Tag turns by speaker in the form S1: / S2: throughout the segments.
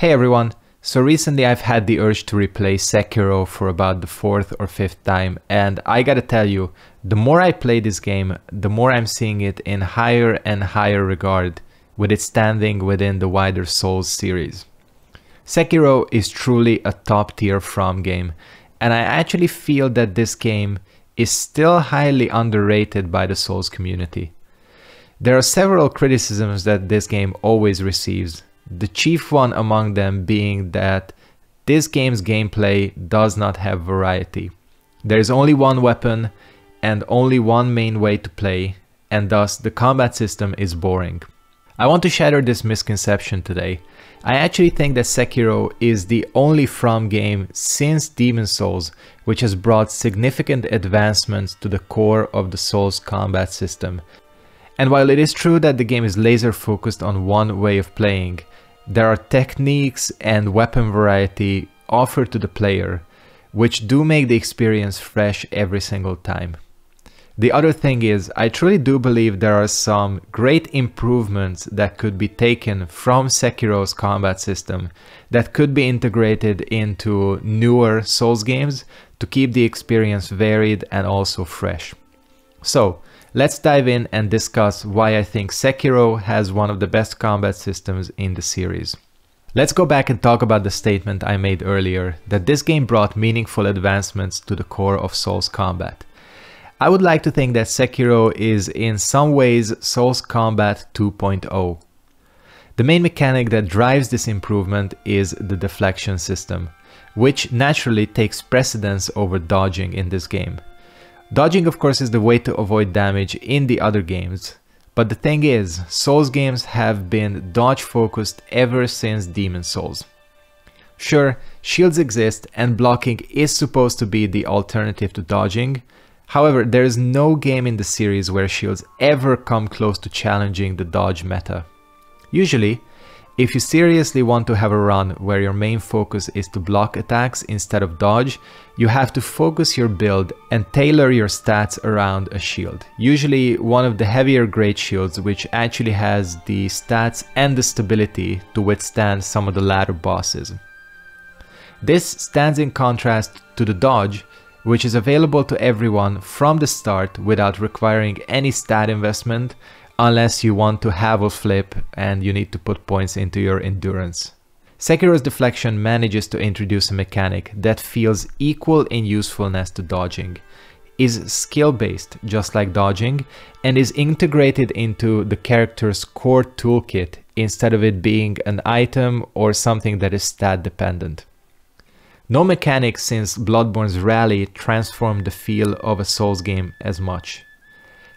S1: Hey everyone! So recently I've had the urge to replay Sekiro for about the fourth or fifth time and I gotta tell you, the more I play this game, the more I'm seeing it in higher and higher regard with its standing within the wider Souls series. Sekiro is truly a top tier From game and I actually feel that this game is still highly underrated by the Souls community. There are several criticisms that this game always receives the chief one among them being that this game's gameplay does not have variety. There is only one weapon and only one main way to play, and thus the combat system is boring. I want to shatter this misconception today. I actually think that Sekiro is the only From game since Demon Souls which has brought significant advancements to the core of the Souls combat system. And while it is true that the game is laser focused on one way of playing, there are techniques and weapon variety offered to the player, which do make the experience fresh every single time. The other thing is, I truly do believe there are some great improvements that could be taken from Sekiro's combat system that could be integrated into newer Souls games to keep the experience varied and also fresh. So, Let's dive in and discuss why I think Sekiro has one of the best combat systems in the series. Let's go back and talk about the statement I made earlier, that this game brought meaningful advancements to the core of Souls combat. I would like to think that Sekiro is in some ways Souls Combat 2.0. The main mechanic that drives this improvement is the deflection system, which naturally takes precedence over dodging in this game. Dodging of course is the way to avoid damage in the other games, but the thing is, Souls games have been dodge focused ever since Demon Souls. Sure, shields exist and blocking is supposed to be the alternative to dodging, however there is no game in the series where shields ever come close to challenging the dodge meta. Usually, if you seriously want to have a run where your main focus is to block attacks instead of dodge, you have to focus your build and tailor your stats around a shield. Usually one of the heavier great shields which actually has the stats and the stability to withstand some of the latter bosses. This stands in contrast to the dodge, which is available to everyone from the start without requiring any stat investment unless you want to have a flip and you need to put points into your endurance. Sekiro's deflection manages to introduce a mechanic that feels equal in usefulness to dodging, is skill-based just like dodging, and is integrated into the character's core toolkit instead of it being an item or something that is stat dependent. No mechanic since Bloodborne's Rally transformed the feel of a Souls game as much.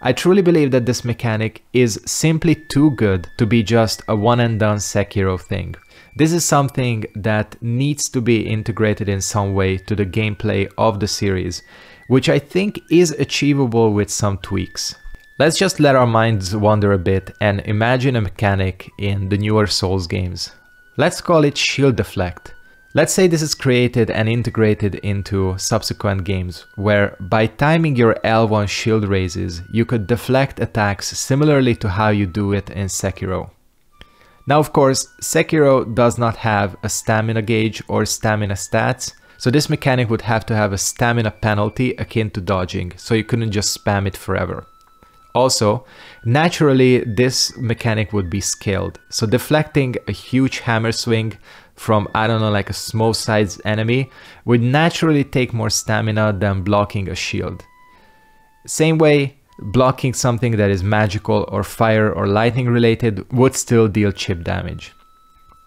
S1: I truly believe that this mechanic is simply too good to be just a one and done Sekiro thing. This is something that needs to be integrated in some way to the gameplay of the series, which I think is achievable with some tweaks. Let's just let our minds wander a bit and imagine a mechanic in the newer Souls games. Let's call it Shield Deflect. Let's say this is created and integrated into subsequent games, where by timing your L1 shield raises, you could deflect attacks similarly to how you do it in Sekiro. Now of course, Sekiro does not have a stamina gauge or stamina stats, so this mechanic would have to have a stamina penalty akin to dodging, so you couldn't just spam it forever. Also, naturally this mechanic would be scaled, so deflecting a huge hammer swing from, I don't know, like a small sized enemy would naturally take more stamina than blocking a shield. Same way, blocking something that is magical or fire or lightning related would still deal chip damage.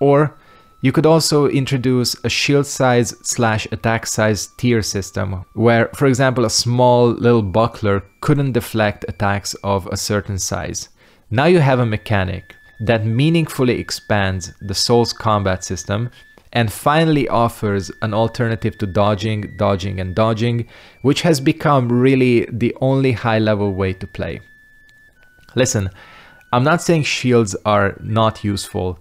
S1: Or you could also introduce a shield size slash attack size tier system, where, for example, a small little buckler couldn't deflect attacks of a certain size. Now you have a mechanic that meaningfully expands the Souls combat system and finally offers an alternative to dodging, dodging, and dodging, which has become really the only high level way to play. Listen, I'm not saying shields are not useful,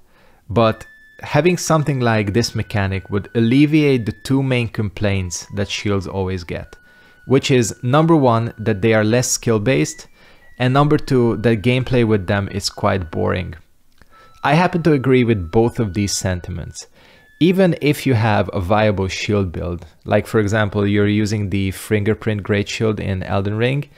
S1: but having something like this mechanic would alleviate the two main complaints that shields always get, which is number one, that they are less skill based, and number two, that gameplay with them is quite boring. I happen to agree with both of these sentiments. Even if you have a viable shield build, like for example, you're using the fingerprint great shield in Elden Ring,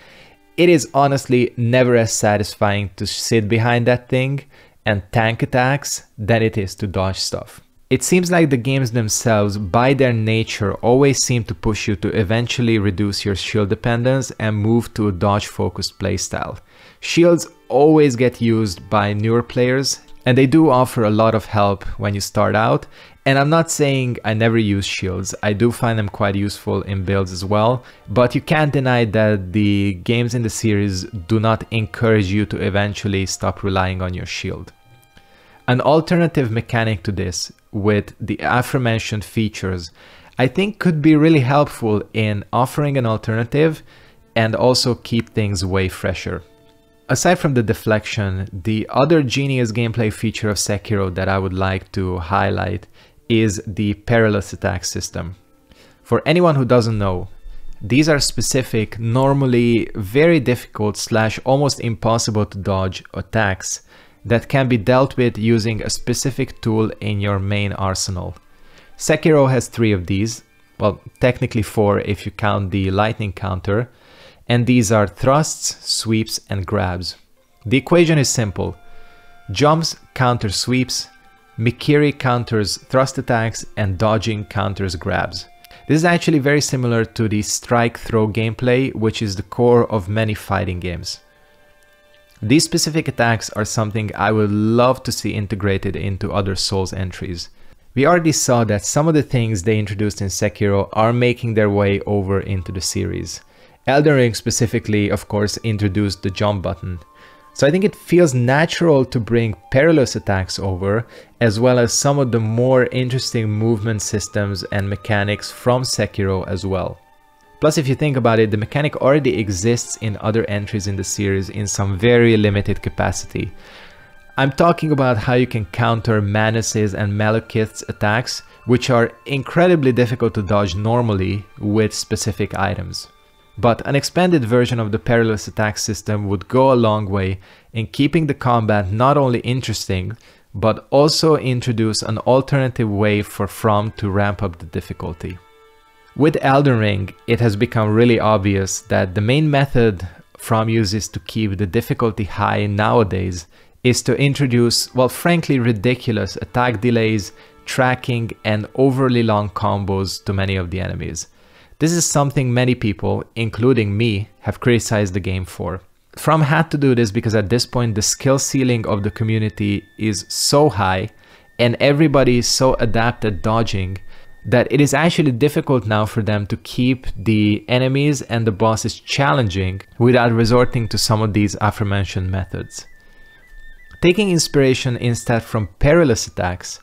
S1: it is honestly never as satisfying to sit behind that thing and tank attacks than it is to dodge stuff. It seems like the games themselves, by their nature, always seem to push you to eventually reduce your shield dependence and move to a dodge focused playstyle. Shields always get used by newer players and they do offer a lot of help when you start out. And I'm not saying I never use shields, I do find them quite useful in builds as well, but you can't deny that the games in the series do not encourage you to eventually stop relying on your shield. An alternative mechanic to this, with the aforementioned features, I think could be really helpful in offering an alternative and also keep things way fresher. Aside from the deflection, the other genius gameplay feature of Sekiro that I would like to highlight is the perilous attack system. For anyone who doesn't know, these are specific, normally very difficult slash almost impossible to dodge attacks that can be dealt with using a specific tool in your main arsenal. Sekiro has three of these, well technically four if you count the lightning counter, and these are thrusts, sweeps and grabs. The equation is simple. Jumps counter sweeps, Mikiri counters thrust attacks and dodging counters grabs. This is actually very similar to the strike throw gameplay which is the core of many fighting games. These specific attacks are something I would love to see integrated into other Souls entries. We already saw that some of the things they introduced in Sekiro are making their way over into the series. Elden Ring specifically, of course, introduced the jump button. So I think it feels natural to bring perilous attacks over, as well as some of the more interesting movement systems and mechanics from Sekiro as well. Plus, if you think about it, the mechanic already exists in other entries in the series in some very limited capacity. I'm talking about how you can counter Manus's and Maliketh's attacks, which are incredibly difficult to dodge normally with specific items. But an expanded version of the Perilous Attack system would go a long way in keeping the combat not only interesting, but also introduce an alternative way for From to ramp up the difficulty. With Elden Ring, it has become really obvious that the main method From uses to keep the difficulty high nowadays is to introduce, well, frankly ridiculous attack delays, tracking, and overly long combos to many of the enemies. This is something many people, including me, have criticized the game for. From had to do this because at this point the skill ceiling of the community is so high and everybody is so adept at dodging that it is actually difficult now for them to keep the enemies and the bosses challenging without resorting to some of these aforementioned methods. Taking inspiration instead from perilous attacks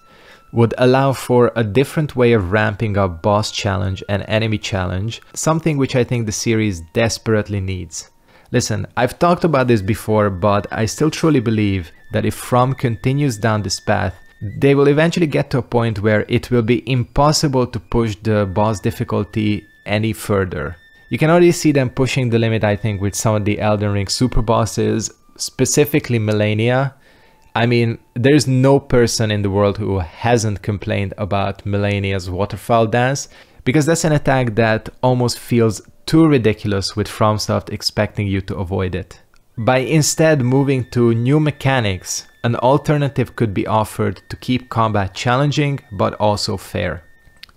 S1: would allow for a different way of ramping up boss challenge and enemy challenge, something which I think the series desperately needs. Listen, I've talked about this before, but I still truly believe that if From continues down this path, they will eventually get to a point where it will be impossible to push the boss difficulty any further. You can already see them pushing the limit I think with some of the Elden Ring super bosses, specifically Malenia. I mean, there's no person in the world who hasn't complained about Malenia's waterfall dance, because that's an attack that almost feels too ridiculous with FromSoft expecting you to avoid it. By instead moving to new mechanics, an alternative could be offered to keep combat challenging but also fair.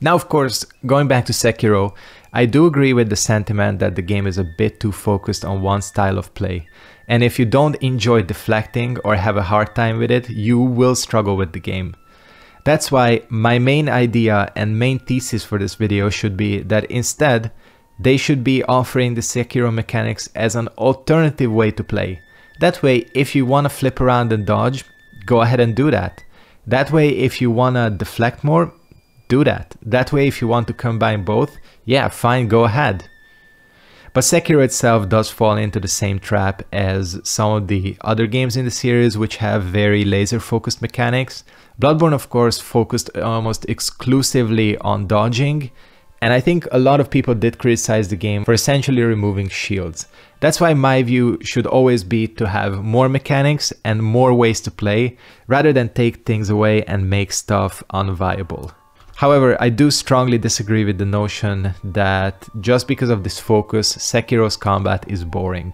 S1: Now of course, going back to Sekiro, I do agree with the sentiment that the game is a bit too focused on one style of play, and if you don't enjoy deflecting or have a hard time with it, you will struggle with the game. That's why my main idea and main thesis for this video should be that instead, they should be offering the Sekiro mechanics as an alternative way to play. That way, if you want to flip around and dodge, go ahead and do that. That way, if you want to deflect more, do that. That way, if you want to combine both, yeah, fine, go ahead. But Sekiro itself does fall into the same trap as some of the other games in the series which have very laser focused mechanics. Bloodborne of course focused almost exclusively on dodging And I think a lot of people did criticize the game for essentially removing shields. That's why my view should always be to have more mechanics and more ways to play, rather than take things away and make stuff unviable. However, I do strongly disagree with the notion that just because of this focus, Sekiro's combat is boring.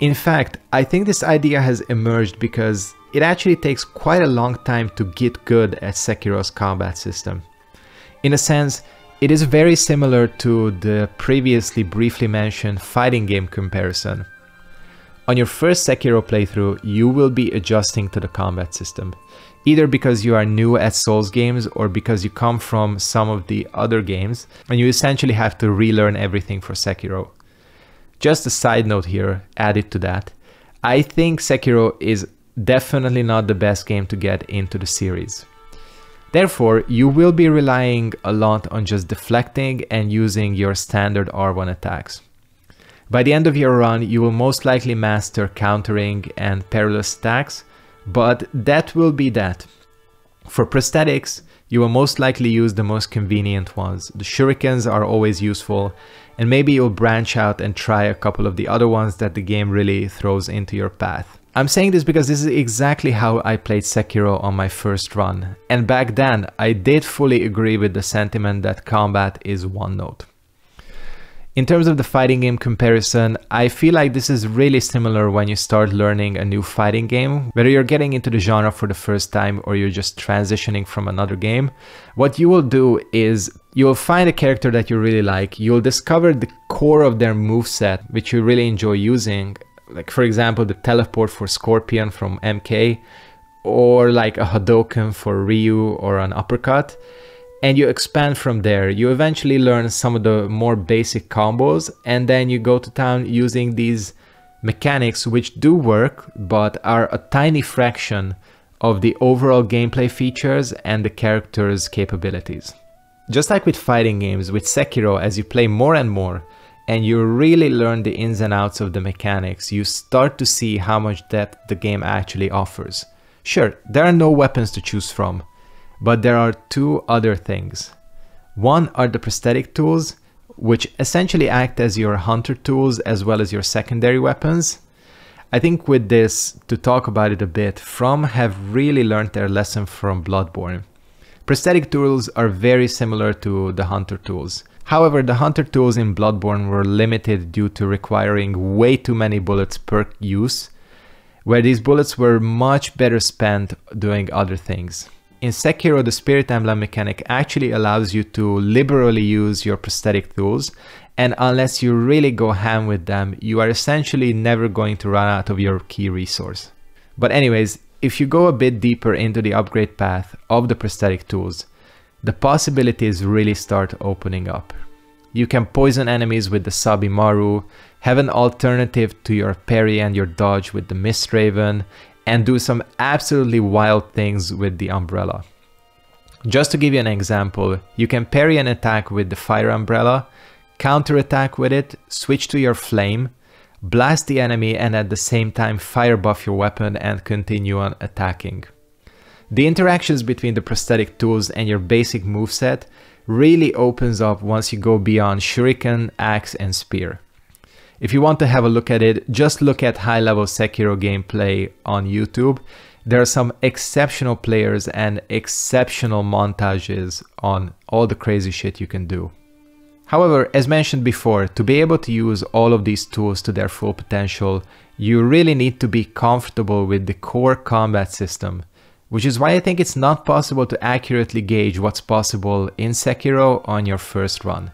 S1: In fact, I think this idea has emerged because it actually takes quite a long time to get good at Sekiro's combat system. In a sense, it is very similar to the previously briefly mentioned fighting game comparison. On your first Sekiro playthrough, you will be adjusting to the combat system, either because you are new at Souls games or because you come from some of the other games and you essentially have to relearn everything for Sekiro. Just a side note here, added to that, I think Sekiro is definitely not the best game to get into the series. Therefore, you will be relying a lot on just deflecting and using your standard R1 attacks. By the end of your run, you will most likely master countering and perilous attacks, but that will be that. For prosthetics, you will most likely use the most convenient ones. The shurikens are always useful, and maybe you'll branch out and try a couple of the other ones that the game really throws into your path. I'm saying this because this is exactly how I played Sekiro on my first run, and back then I did fully agree with the sentiment that combat is one note. In terms of the fighting game comparison, I feel like this is really similar when you start learning a new fighting game, whether you're getting into the genre for the first time or you're just transitioning from another game. What you will do is you will find a character that you really like, you'll discover the core of their moveset, which you really enjoy using, like for example the teleport for Scorpion from MK or like a Hadoken for Ryu or an uppercut and you expand from there. You eventually learn some of the more basic combos and then you go to town using these mechanics which do work but are a tiny fraction of the overall gameplay features and the character's capabilities. Just like with fighting games, with Sekiro, as you play more and more, and you really learn the ins and outs of the mechanics, you start to see how much depth the game actually offers. Sure, there are no weapons to choose from, but there are two other things. One are the prosthetic tools, which essentially act as your hunter tools as well as your secondary weapons. I think with this, to talk about it a bit, From have really learned their lesson from Bloodborne. Prosthetic tools are very similar to the hunter tools. However, the hunter tools in Bloodborne were limited due to requiring way too many bullets per use, where these bullets were much better spent doing other things. In Sekiro, the Spirit Emblem mechanic actually allows you to liberally use your prosthetic tools, and unless you really go ham with them, you are essentially never going to run out of your key resource. But anyways, if you go a bit deeper into the upgrade path of the prosthetic tools, the possibilities really start opening up. You can poison enemies with the Sabimaru, have an alternative to your parry and your dodge with the Mistraven, and do some absolutely wild things with the Umbrella. Just to give you an example, you can parry an attack with the Fire Umbrella, counter attack with it, switch to your Flame, blast the enemy and at the same time fire buff your weapon and continue on attacking. The interactions between the prosthetic tools and your basic moveset really opens up once you go beyond shuriken, axe and spear. If you want to have a look at it, just look at high level Sekiro gameplay on YouTube. There are some exceptional players and exceptional montages on all the crazy shit you can do. However, as mentioned before, to be able to use all of these tools to their full potential, you really need to be comfortable with the core combat system which is why I think it's not possible to accurately gauge what's possible in Sekiro on your first run.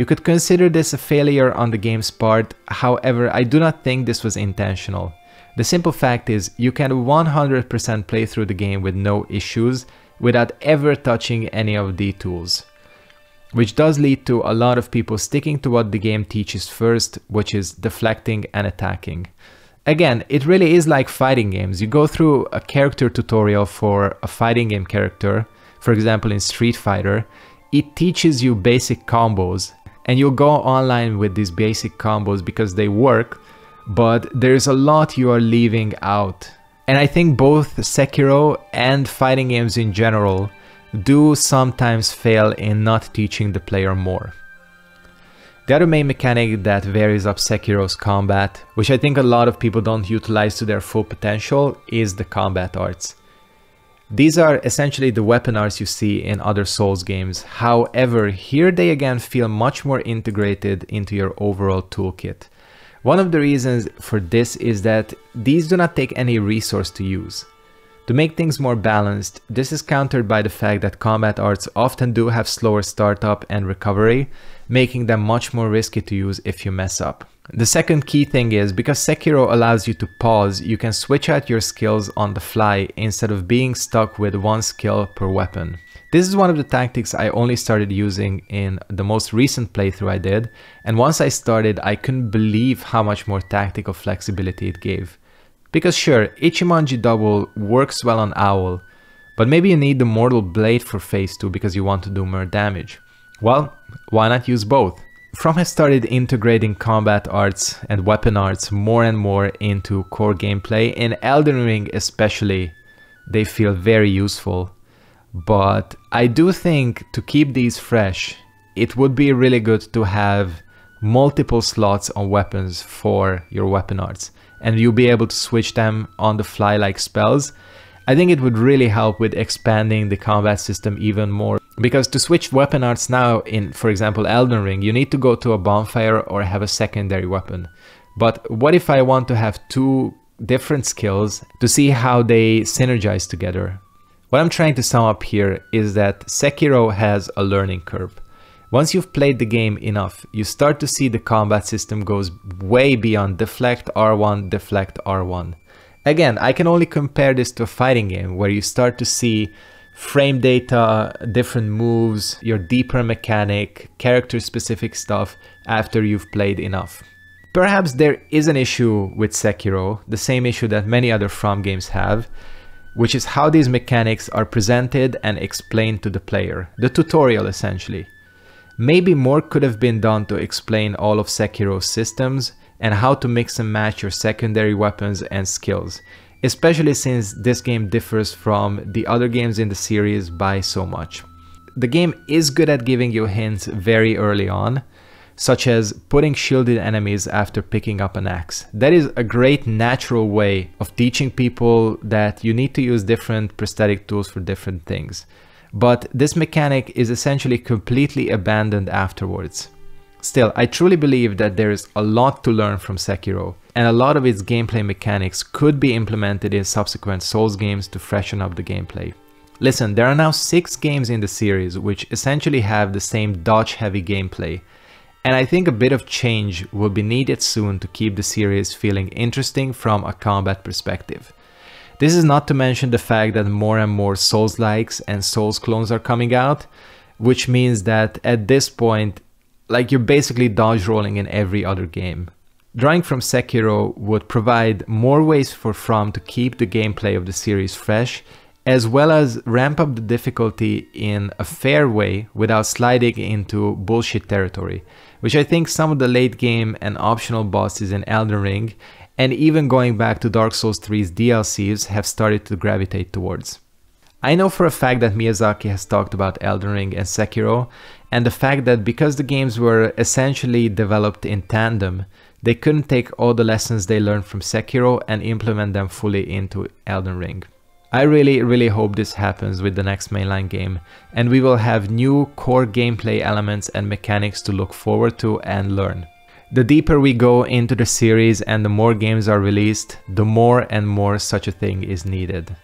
S1: You could consider this a failure on the game's part, however I do not think this was intentional. The simple fact is, you can 100% play through the game with no issues without ever touching any of the tools. Which does lead to a lot of people sticking to what the game teaches first, which is deflecting and attacking. Again, it really is like fighting games. You go through a character tutorial for a fighting game character, for example in Street Fighter, it teaches you basic combos and you'll go online with these basic combos because they work, but there's a lot you are leaving out. And I think both Sekiro and fighting games in general do sometimes fail in not teaching the player more. The other main mechanic that varies up Sekiro's combat, which I think a lot of people don't utilize to their full potential, is the combat arts. These are essentially the weapon arts you see in other Souls games, however, here they again feel much more integrated into your overall toolkit. One of the reasons for this is that these do not take any resource to use. To make things more balanced, this is countered by the fact that combat arts often do have slower startup and recovery, making them much more risky to use if you mess up. The second key thing is because Sekiro allows you to pause, you can switch out your skills on the fly instead of being stuck with one skill per weapon. This is one of the tactics I only started using in the most recent playthrough I did, and once I started I couldn't believe how much more tactical flexibility it gave. Because sure, Ichimonji double works well on Owl, but maybe you need the Mortal Blade for phase 2 because you want to do more damage. Well, why not use both? From has started integrating combat arts and weapon arts more and more into core gameplay, in Elden Ring especially, they feel very useful. But I do think to keep these fresh, it would be really good to have multiple slots on weapons for your weapon arts and you'll be able to switch them on the fly like spells, I think it would really help with expanding the combat system even more. Because to switch weapon arts now in, for example, Elden Ring, you need to go to a bonfire or have a secondary weapon. But what if I want to have two different skills to see how they synergize together? What I'm trying to sum up here is that Sekiro has a learning curve. Once you've played the game enough, you start to see the combat system goes way beyond deflect R1, deflect R1. Again, I can only compare this to a fighting game where you start to see frame data, different moves, your deeper mechanic, character specific stuff after you've played enough. Perhaps there is an issue with Sekiro, the same issue that many other From games have, which is how these mechanics are presented and explained to the player, the tutorial essentially. Maybe more could have been done to explain all of Sekiro's systems and how to mix and match your secondary weapons and skills, especially since this game differs from the other games in the series by so much. The game is good at giving you hints very early on, such as putting shielded enemies after picking up an axe. That is a great natural way of teaching people that you need to use different prosthetic tools for different things but this mechanic is essentially completely abandoned afterwards. Still, I truly believe that there is a lot to learn from Sekiro, and a lot of its gameplay mechanics could be implemented in subsequent Souls games to freshen up the gameplay. Listen, there are now 6 games in the series which essentially have the same dodge heavy gameplay, and I think a bit of change will be needed soon to keep the series feeling interesting from a combat perspective. This is not to mention the fact that more and more Souls-likes and Souls clones are coming out, which means that at this point, like you're basically dodge rolling in every other game. Drawing from Sekiro would provide more ways for From to keep the gameplay of the series fresh, as well as ramp up the difficulty in a fair way without sliding into bullshit territory, which I think some of the late game and optional bosses in Elden Ring and even going back to Dark Souls 3's DLCs have started to gravitate towards. I know for a fact that Miyazaki has talked about Elden Ring and Sekiro, and the fact that because the games were essentially developed in tandem, they couldn't take all the lessons they learned from Sekiro and implement them fully into Elden Ring. I really, really hope this happens with the next mainline game, and we will have new core gameplay elements and mechanics to look forward to and learn. The deeper we go into the series and the more games are released, the more and more such a thing is needed.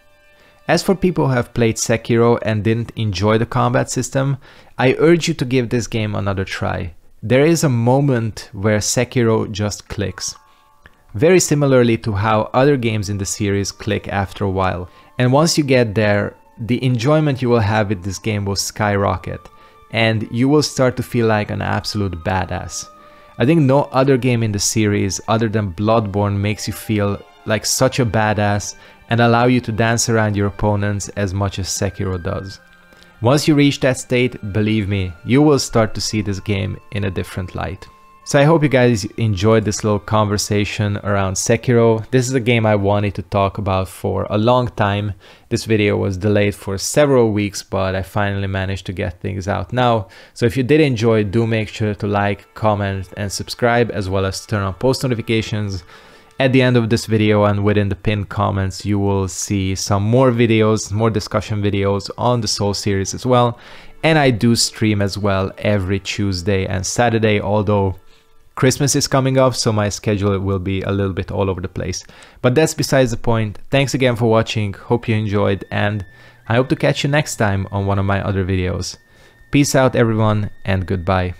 S1: As for people who have played Sekiro and didn't enjoy the combat system, I urge you to give this game another try. There is a moment where Sekiro just clicks. Very similarly to how other games in the series click after a while. And once you get there, the enjoyment you will have with this game will skyrocket, and you will start to feel like an absolute badass. I think no other game in the series other than Bloodborne makes you feel like such a badass and allow you to dance around your opponents as much as Sekiro does. Once you reach that state, believe me, you will start to see this game in a different light. So I hope you guys enjoyed this little conversation around Sekiro. This is a game I wanted to talk about for a long time. This video was delayed for several weeks, but I finally managed to get things out now. So if you did enjoy, do make sure to like, comment, and subscribe, as well as turn on post notifications. At the end of this video and within the pinned comments, you will see some more videos, more discussion videos on the Soul series as well. And I do stream as well every Tuesday and Saturday, although Christmas is coming up, so my schedule will be a little bit all over the place. But that's besides the point. Thanks again for watching, hope you enjoyed, and I hope to catch you next time on one of my other videos. Peace out everyone, and goodbye.